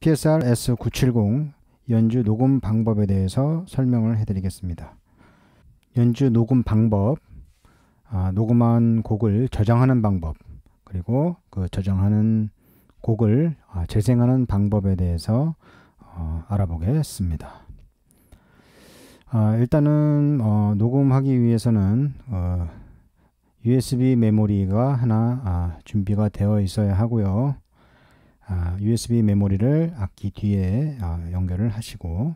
PSR S970 연주 녹음 방법에 대해서 설명을 해드리겠습니다. 연주 녹음 방법, 아, 녹음한 곡을 저장하는 방법, 그리고 그 저장하는 곡을 아, 재생하는 방법에 대해서 어, 알아보겠습니다. 아, 일단은 어, 녹음하기 위해서는 어, USB 메모리가 하나 아, 준비가 되어 있어야 하고요. 아, USB 메모리를 악기 뒤에 아, 연결을 하시고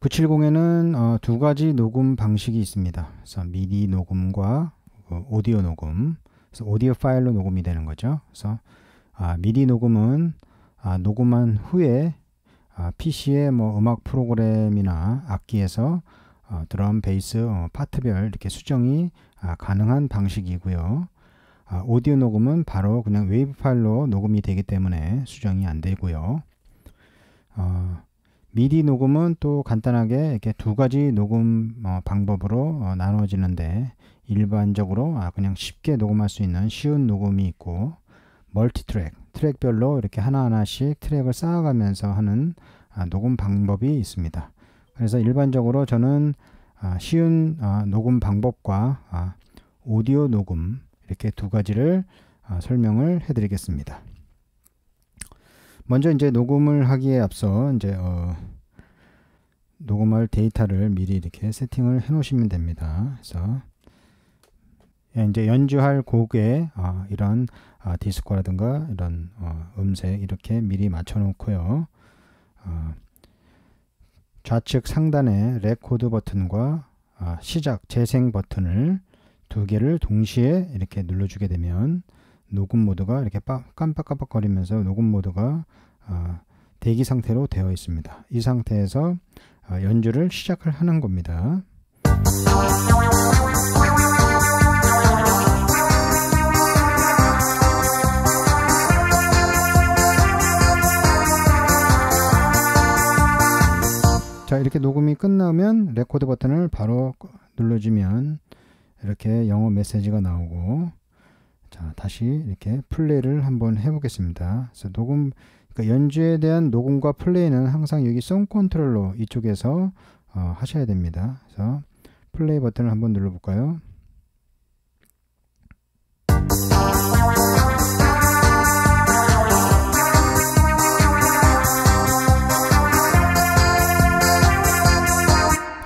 970에는 어, 두 가지 녹음 방식이 있습니다. 그래서 미디 녹음과 그 오디오 녹음. 그래서 오디오 파일로 녹음이 되는 거죠. 그래서 아, 미디 녹음은 아, 녹음한 후에 아, PC의 뭐 음악 프로그램이나 악기에서 어, 드럼, 베이스, 어, 파트별 이렇게 수정이 아, 가능한 방식이고요. 아, 오디오 녹음은 바로 그냥 웨이브 파일로 녹음이 되기 때문에 수정이 안 되고요. 어, 미디 녹음은 또 간단하게 이렇게 두 가지 녹음 어, 방법으로 어, 나눠지는데 일반적으로 아, 그냥 쉽게 녹음할 수 있는 쉬운 녹음이 있고 multi track, 트랙별로 이렇게 하나하나씩 트랙을 쌓아가면서 하는 아, 녹음 방법이 있습니다. 그래서 일반적으로 저는 아, 쉬운 아, 녹음 방법과 아, 오디오 녹음 이렇게 두 가지를 아, 설명을 해드리겠습니다. 먼저 이제 녹음을 하기에 앞서 이제 어, 녹음할 데이터를 미리 이렇게 세팅을 해 놓으시면 됩니다. 그래서 예, 이제 연주할 곡에 아, 이런 아, 디스코라든가 이런 어, 음색 이렇게 미리 맞춰 놓고요. 어, 좌측 상단에 레코드 버튼과 아, 시작 재생 버튼을 두 개를 동시에 이렇게 눌러주게 되면 녹음 모드가 이렇게 깜빡깜빡거리면서 녹음 모드가 아, 대기 상태로 되어 있습니다. 이 상태에서 아, 연주를 시작을 하는 겁니다. 자 이렇게 녹음이 끝나면 레코드 버튼을 바로 눌러주면 이렇게 영어 메시지가 나오고 자 다시 이렇게 플레이를 한번 해보겠습니다. 그래서 녹음 그러니까 연주에 대한 녹음과 플레이는 항상 여기 song 컨트롤러 이쪽에서 어, 하셔야 됩니다. 그래서 플레이 버튼을 한번 눌러볼까요?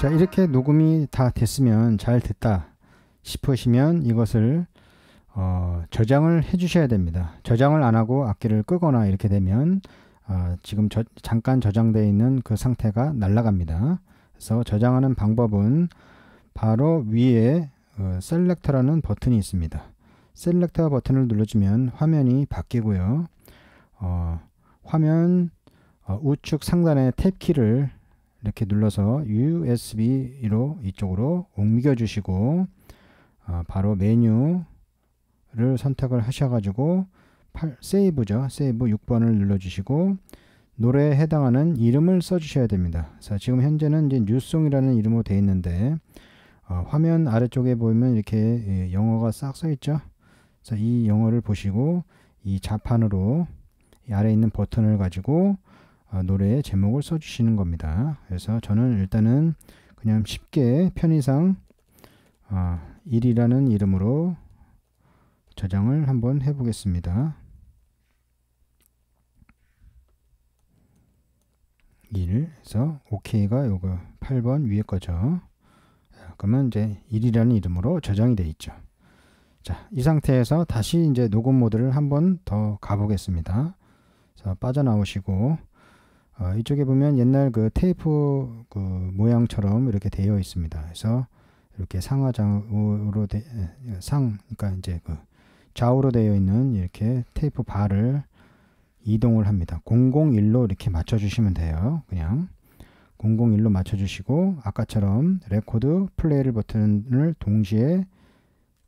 자 이렇게 녹음이 다 됐으면 잘 됐다 싶으시면 이것을 어, 저장을 해 주셔야 됩니다. 저장을 안 하고 악기를 끄거나 이렇게 되면 어, 지금 저, 잠깐 저장되어 있는 그 상태가 날아갑니다. 그래서 저장하는 방법은 바로 위에 어, 셀렉터라는 버튼이 있습니다. 셀렉터 버튼을 눌러주면 화면이 바뀌고요. 어, 화면 어, 우측 상단의 탭키를 이렇게 눌러서 USB로 이쪽으로 옮겨 주시고 어, 바로 메뉴를 선택을 하셔가지고 세이브죠. 세이브 6번을 눌러주시고 노래에 해당하는 이름을 써주셔야 됩니다. 자, 지금 현재는 이제 뉴송이라는 이름으로 되어 있는데 어, 화면 아래쪽에 보면 이렇게 예, 영어가 싹 써 있죠. 자, 이 영어를 보시고 이 자판으로 이 아래 있는 버튼을 가지고 어, 노래의 제목을 써주시는 겁니다. 그래서 저는 일단은 그냥 쉽게 편의상 어, 1이라는 이름으로 저장을 한번 해보겠습니다. 1에서 OK가 요거 8번 위에 거죠. 그러면 이제 1이라는 이름으로 저장이 되어 있죠. 자, 이 상태에서 다시 이제 녹음 모드를 한번 더 가보겠습니다. 자, 빠져나오시고 어, 이쪽에 보면 옛날 그 테이프 그 모양처럼 이렇게 되어 있습니다. 그래서 이렇게 상하좌우로 되, 상 그러니까 이제 그 좌우로 되어 있는 이렇게 테이프 바를 이동을 합니다. 001로 이렇게 맞춰 주시면 돼요. 그냥 001로 맞춰 주시고 아까처럼 레코드 플레이를 버튼을 동시에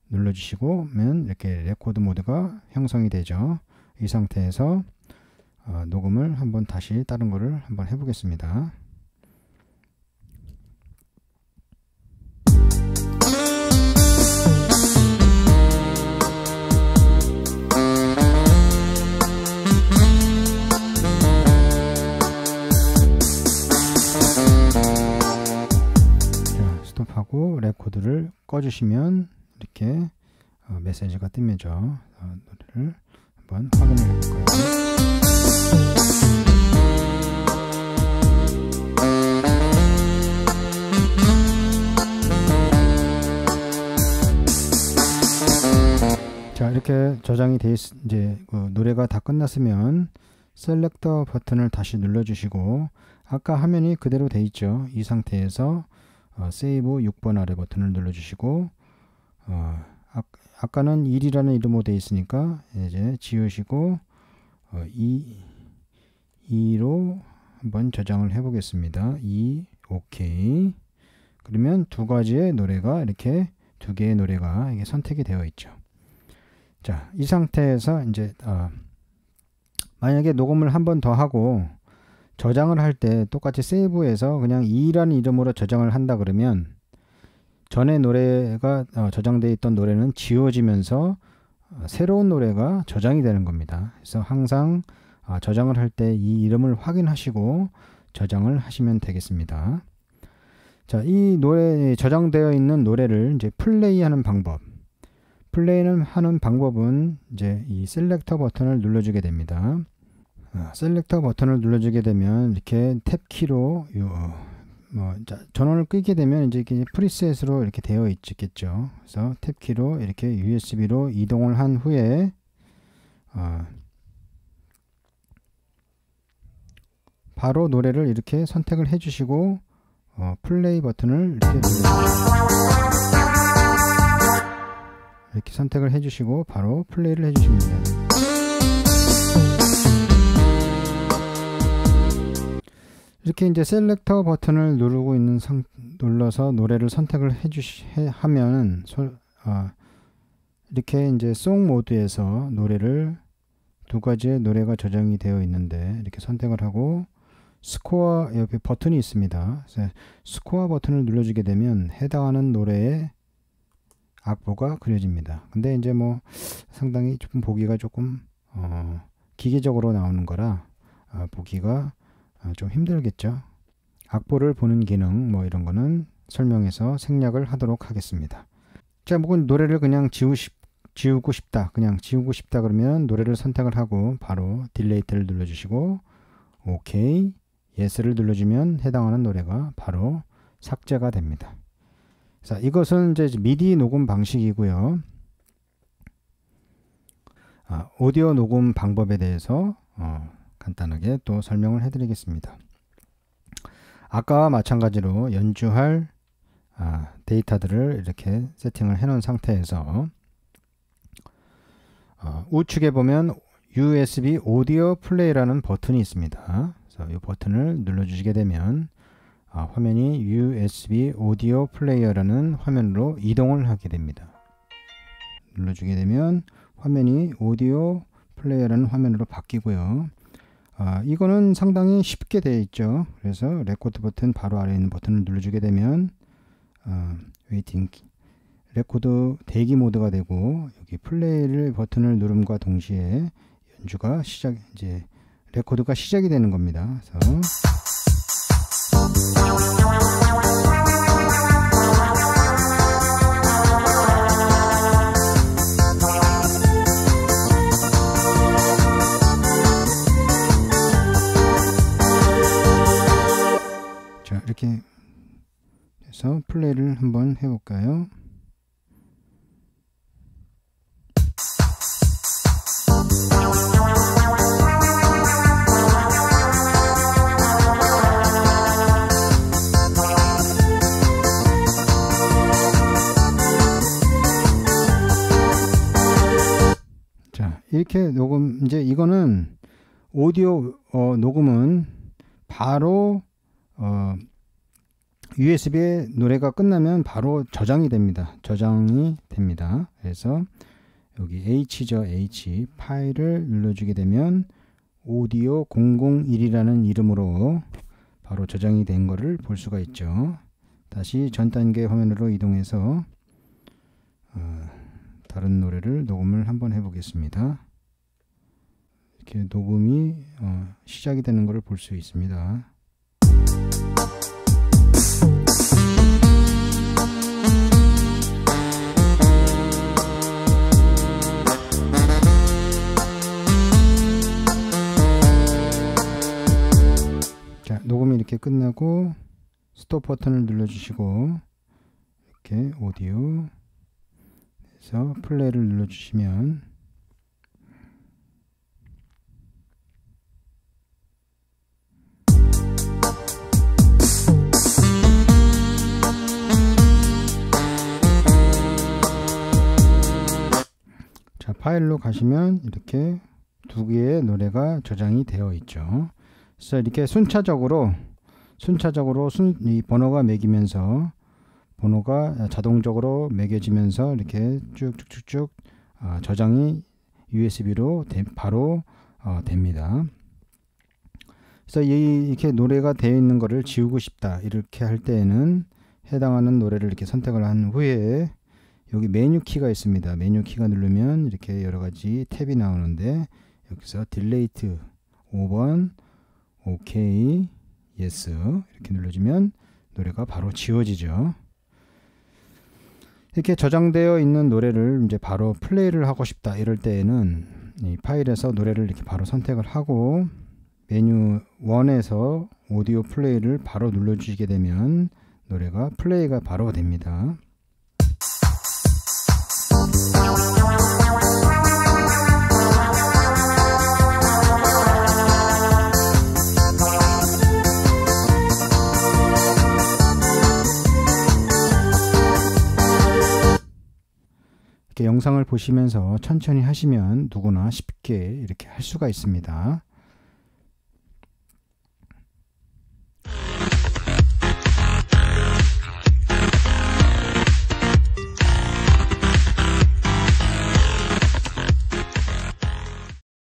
눌러 주시고면 이렇게 레코드 모드가 형성이 되죠. 이 상태에서 어, 녹음을 한번 다시 다른 거를 한번 해 보겠습니다. 모드를 꺼주시면 이렇게 어, 메시지가 뜹니다. 어, 노래를 한번 확인을 해볼까요? 자 이렇게 저장이 돼 있, 이제 그 노래가 다 끝났으면 셀렉터 버튼을 다시 눌러주시고 아까 화면이 그대로 돼 있죠. 이 상태에서 어, 세이브 6번 아래 버튼을 눌러주시고 어, 아, 아까는 1이라는 이름으로 돼 있으니까 이제 지우시고 어, 2, 2로 한번 저장을 해 보겠습니다. 2 오케이 그러면 두 가지의 노래가 이렇게 두 개의 노래가 이게 선택이 되어 있죠. 자, 이 상태에서 이제 어, 만약에 녹음을 한 번 더 하고 저장을 할 때 똑같이 세이브해서 그냥 2라는 이름으로 저장을 한다 그러면 전에 노래가 어, 저장되어 있던 노래는 지워지면서 어, 새로운 노래가 저장이 되는 겁니다. 그래서 항상 어, 저장을 할 때 이 이름을 확인하시고 저장을 하시면 되겠습니다. 자, 이 노래 저장되어 있는 노래를 이제 플레이하는 방법. 플레이는 하는 방법은 이제 이 selector 버튼을 눌러주게 됩니다. 아, 셀렉터 버튼을 눌러주게 되면 이렇게 탭 키로 요, 뭐 자, 전원을 끄게 되면 이제 이렇게 preset으로 이렇게 되어 있겠죠. 그래서 탭 키로 이렇게 USB로 이동을 한 후에 어, 바로 노래를 이렇게 선택을 해주시고 어, 플레이 버튼을 이렇게. 이렇게 선택을 해주시고 바로 플레이를 해주시면 돼요. 이렇게 이제 selector 버튼을 누르고 있는 상, 눌러서 노래를 선택을 해주시 해, 하면 소, 아, 이렇게 이제 song 모드에서 노래를 두 가지의 노래가 저장이 되어 있는데 이렇게 선택을 하고 스코어 옆에 버튼이 있습니다. 스코어 버튼을 눌러주게 되면 해당하는 노래의 악보가 그려집니다. 근데 이제 뭐 상당히 조금 보기가 조금 어, 기계적으로 나오는 거라 어, 보기가 어, 좀 힘들겠죠. 악보를 보는 기능 뭐 이런 거는 설명에서 생략을 하도록 하겠습니다. 자, 뭐 노래를 그냥 지우시, 지우고 싶다. 그냥 지우고 싶다 그러면 노래를 선택을 하고 바로 delete를 눌러주시고 오케이, yes를 눌러주면 해당하는 노래가 바로 삭제가 됩니다. 자, 이것은 이제 미디 녹음 방식이고요. 아, 오디오 녹음 방법에 대해서 어, 간단하게 또 설명을 해드리겠습니다. 아까와 마찬가지로 연주할 아, 데이터들을 이렇게 세팅을 해놓은 상태에서 어, 우측에 보면 USB 오디오 플레이라는 버튼이 있습니다. 그래서 이 버튼을 눌러주시게 되면 아, 화면이 USB 오디오 플레이어라는 화면으로 이동을 하게 됩니다. 눌러주게 되면 화면이 오디오 플레이어라는 화면으로 바뀌고요. 아, 이거는 상당히 쉽게 되어 있죠. 그래서 레코드 버튼 바로 아래에 있는 버튼을 눌러주게 되면 아, waiting 레코드 대기 모드가 되고 여기 플레이를 버튼을 누름과 동시에 연주가 시작 이제 레코드가 시작이 되는 겁니다. 그래서 해서 플레이를 한번 해볼까요? 자 이렇게 녹음 이제 이거는 오디오 어, 녹음은 바로 어, USB에 노래가 끝나면 바로 저장이 됩니다. 저장이 됩니다. 그래서 여기 H죠 H 파일을 눌러주게 되면 오디오 001이라는 이름으로 바로 저장이 된 것을 볼 수가 있죠. 다시 전 단계 화면으로 이동해서 어, 다른 노래를 녹음을 한번 해보겠습니다. 이렇게 녹음이 어, 시작이 되는 것을 볼 수 있습니다. 녹음이 이렇게 끝나고 스톱 버튼을 눌러주시고 이렇게 오디오 해서 플레이를 눌러주시면 자 파일로 가시면 이렇게 두 개의 노래가 저장이 되어 있죠. 그래서 이렇게 순차적으로 순차적으로 순, 이 번호가 매기면서 번호가 자동적으로 매겨지면서 이렇게 쭉쭉쭉쭉 어, 저장이 USB로 되, 바로 어, 됩니다. 그래서 이, 이렇게 노래가 되어 있는 것을 지우고 싶다 이렇게 할 때에는 해당하는 노래를 이렇게 선택을 한 후에 여기 메뉴 키가 있습니다. 메뉴 키가 누르면 이렇게 여러 가지 탭이 나오는데 여기서 delete 5번 오케이 yes 이렇게 눌러주면 노래가 바로 지워지죠. 이렇게 저장되어 있는 노래를 이제 바로 플레이를 하고 싶다 이럴 때에는 이 파일에서 노래를 이렇게 바로 선택을 하고 메뉴 1에서 오디오 플레이를 바로 눌러주시게 되면 노래가 플레이가 바로 됩니다. 이렇게 영상을 보시면서 천천히 하시면 누구나 쉽게 이렇게 할 수가 있습니다.